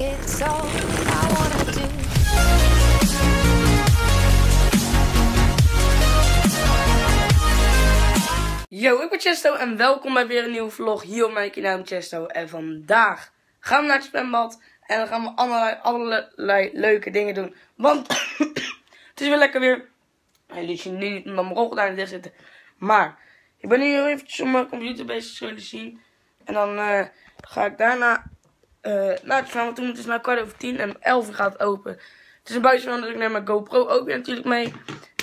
Yo, ik ben Chesto en welkom bij weer een nieuwe vlog hier op mijn kanaal Chesto. En vandaag gaan we naar het zwembad en dan gaan we allerlei, leuke dingen doen. Want het is weer lekker weer. En jullie zien nu niet omdat mijn rolgordijnen dicht zitten. Maar ik ben nu eventjes op mijn computer bezig, jullie zien. En dan eh, ga ik daarna eh, naar het zwembad toe. Het is nou kwart over tien en elf gaat open. Het is een buitenzwembad, dus ik neem mijn GoPro ook weer natuurlijk mee.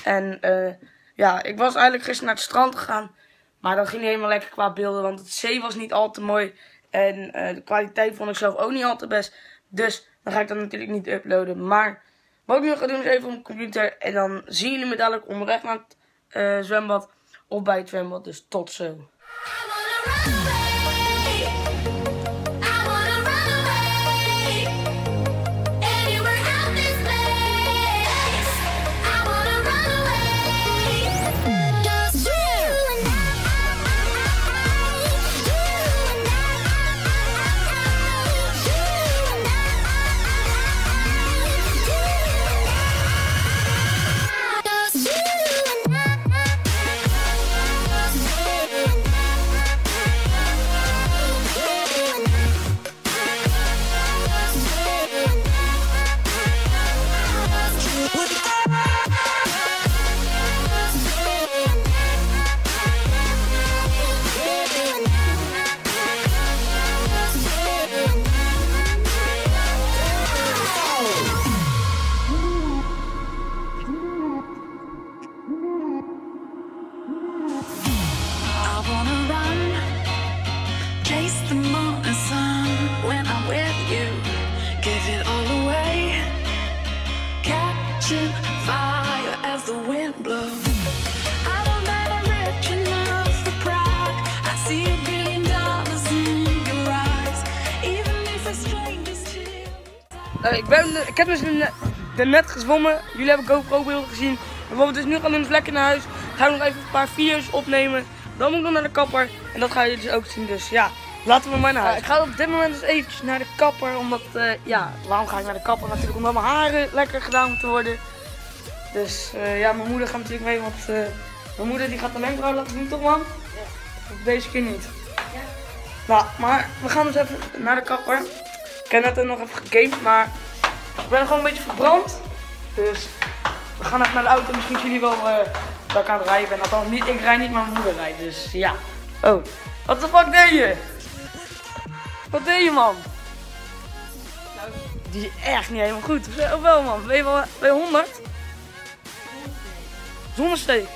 En eh, ja, ik was eigenlijk gisteren naar het strand gegaan. Maar dat ging niet helemaal lekker qua beelden, want het zee was niet al te mooi. En eh, de kwaliteit vond ik zelf ook niet al te best. Dus dan ga ik dat natuurlijk niet uploaden. Maar wat ik nu ga doen is even op mijn computer. En dan zien jullie me dadelijk onderweg naar het zwembad. Of bij het zwembad. Dus tot zo. Ik, ben, ik heb dus net, net gezwommen. Jullie hebben GoPro beelden gezien. En wat we dus nu gaan doen is lekker naar huis. Gaan we nog even een paar video's opnemen. Dan moet ik nog naar de kapper. En dat gaan jullie dus ook zien. Dus ja, laten we maar naar huis. ik ga op dit moment dus eventjes naar de kapper. Omdat, eh, ja, waarom ga ik naar de kapper? Natuurlijk omdat mijn haren lekker gedaan moeten worden. Dus eh, ja, mijn moeder gaat natuurlijk mee. Want eh, mijn moeder die gaat de wenkbrauw laten doen, toch man? Ja. Deze keer niet. Nou, maar we gaan dus even naar de kapper. Ik heb net nog even gegamed, maar ik ben gewoon een beetje verbrand. Dus we gaan even naar de auto. Misschien jullie wel eh, dat ik aan het rijden ben. Althans, niet, ik rij niet, maar mijn moeder rijdt. Dus ja. Oh, wat de fuck deed je? Wat deed je, man? Nou, die is echt niet helemaal goed. Of of wel, man? Ben je, wel, ben je 100? Zonder steek.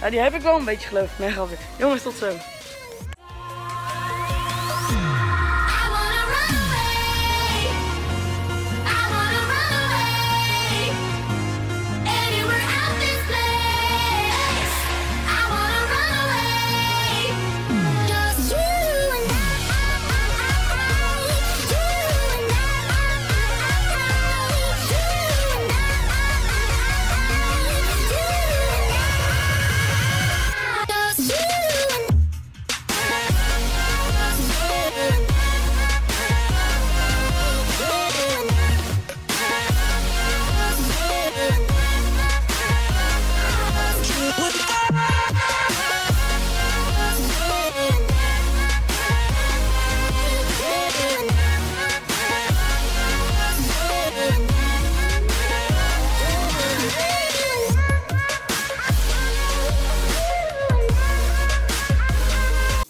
Ja, die heb ik wel een beetje geloof ik. Nee. Jongens, tot zo.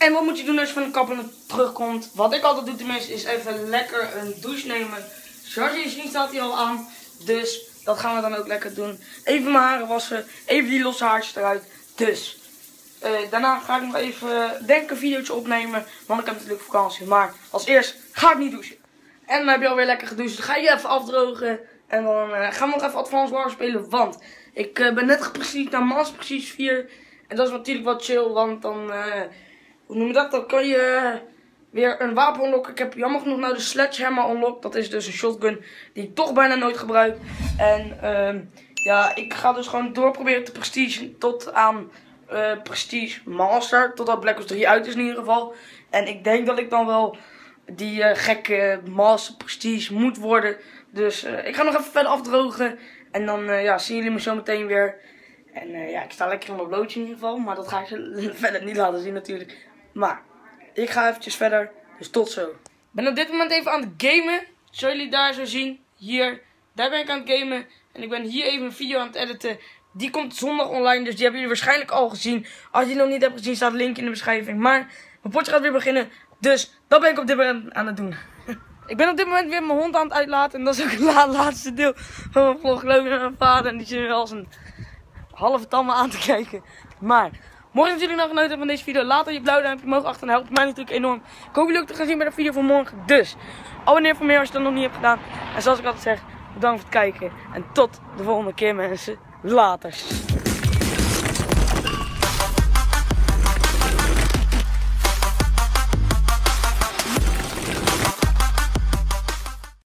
En wat moet je doen als je van de kapper terugkomt? Wat ik altijd doe tenminste is even lekker een douche nemen. Zoals je ziet staat hij al aan. Dus dat gaan we dan ook lekker doen. Even mijn haren wassen. Even die losse haartjes eruit. Dus eh, daarna ga ik nog even denk ik een videootje opnemen. Want ik heb natuurlijk vakantie. Maar als eerst ga ik niet douchen. En dan heb je alweer lekker gedoucht. Dan ga je even afdrogen. En dan eh, gaan we nog even Advance Wars spelen. Want ik eh, ben net geprecies naar Master Precies 4. En dat is natuurlijk wat chill. Want dan, hoe noem je dat? Dan kan je weer een wapen unlocken. Ik heb jammer genoeg nou de Sledgehammer unlocked. Dat is dus een shotgun die ik toch bijna nooit gebruik. En ehm, ja, ik ga dus gewoon doorproberen te prestige tot aan eh, Prestige Master. Totdat Black Ops 3 uit is in ieder geval. En ik denk dat ik dan wel die eh, gekke master prestige moet worden. Dus eh, ik ga nog even verder afdrogen. En dan ja, zien jullie me zo meteen weer. En ja, ik sta lekker in mijn blootje in ieder geval. Maar dat ga ik verder niet laten zien natuurlijk. Maar ik ga eventjes verder. Dus tot zo. Ben op dit moment even aan het gamen. Zoals jullie daar zo zien. Hier. Daar ben ik aan het gamen. En ik ben hier even een video aan het editen. Die komt zondag online. Dus die hebben jullie waarschijnlijk al gezien. Als je die nog niet hebt gezien, staat link in de beschrijving. Maar mijn potje gaat weer beginnen. Dus dat ben ik op dit moment aan het doen. Ik ben op dit moment weer mijn hond aan het uitlaten. En dat is ook het la- laatste deel van mijn vlog. Loop naar mijn vader. En die zit weer als een halve tamme aan te kijken. Maar, mocht je natuurlijk nog genoten van deze video, laat dan je blauw duimpje omhoog achter. En helpt mij natuurlijk enorm. Ik hoop jullie ook te gaan zien bij de video van morgen. Dus, abonneer voor meer als je dat nog niet hebt gedaan. En zoals ik altijd zeg, bedankt voor het kijken. En tot de volgende keer mensen. Laters.